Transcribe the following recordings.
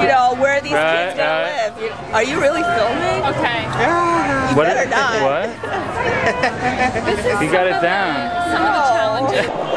you know, where these Right, kids gonna right. live. Are you really filming? Okay. You What? better not. What? you got it down. Some of the challenges.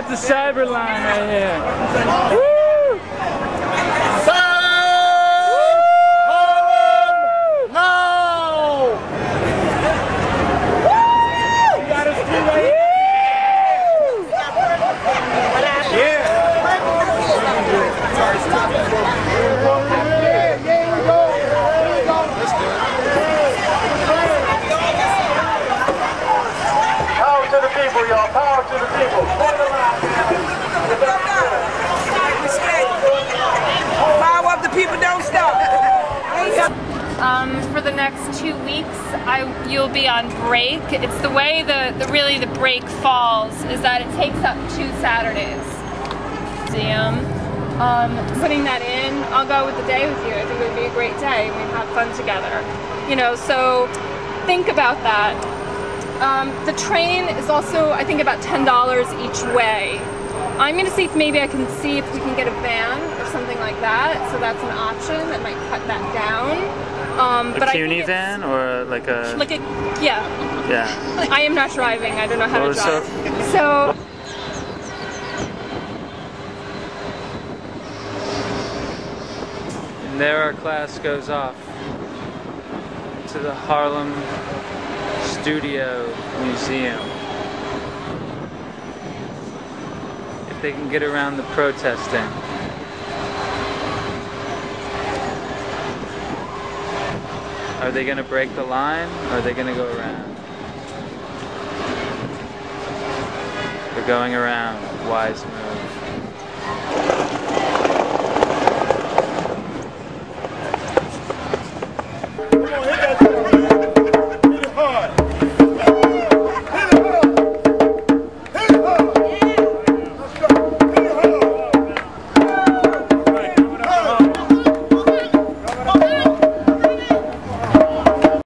Got the cyber line right here. Woo! Power to the people, y'all. Power to the people. Power of the people don't stop. Um, for the next two weeks, I you'll be on break. It's the way the, the really the break falls is that it takes up two Saturdays. Museum. Um, putting that in, I'll go with the day with you. I think it would be a great day. We'd have fun together. You know, so think about that. Um, the train is also, I think, about ten dollars each way. I'm gonna see if maybe I can see if we can get a van or something like that. So that's an option that might cut that down. Um, A but CUNY think van or like a Like a yeah. yeah. I am not driving. I don't know how Well, to so- drive. So. And there our class goes off to the Harlem Studio Museum. If they can get around the protesting. Are they gonna break the line or are they gonna go around? They're going around, wise move.